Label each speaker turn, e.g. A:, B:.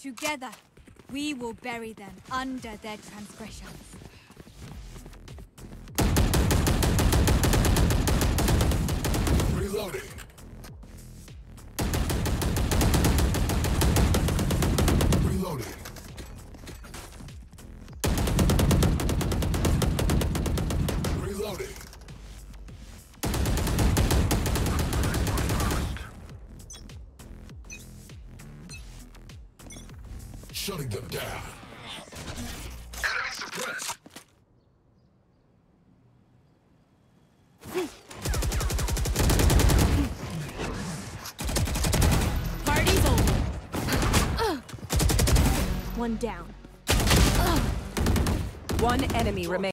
A: Together, we will bury them under their transgressions.
B: Shutting them down. Enemy suppressed.
A: Party's over.
C: One down.
D: One enemy remains.